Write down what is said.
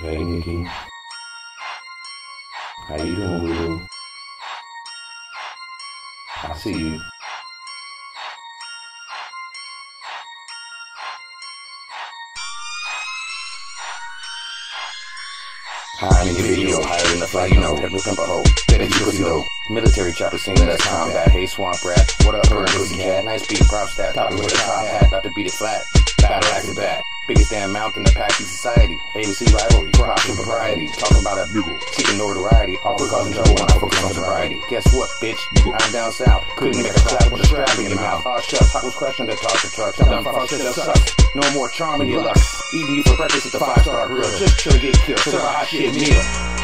Hey, Nikki. How you doing, Lulu? I see you. High in your video, higher than the flag, you know, pimp a hoe. Better you pussy though. Military chopper singing that's combat. Hey, swamp rat. What up, her pussy cat? Nice beat, props that. Top with a top hat, about to beat it flat. Battle axe it back. Biggest damn mouth in the packy society. ABC rivalry, props and propriety. Talking about a bugle, seeking notoriety. Awkward causing trouble when I focus on sobriety. Guess what, bitch? I'm down south. Couldn't make a clap with a strap in your mouth. Oh, shucks, I was crushing the talk to trucks. Fuck shit that sucks. No more charm in your lux. Eating you for breakfast at the five star grill. Just to get killed. Serve a hot shit meal.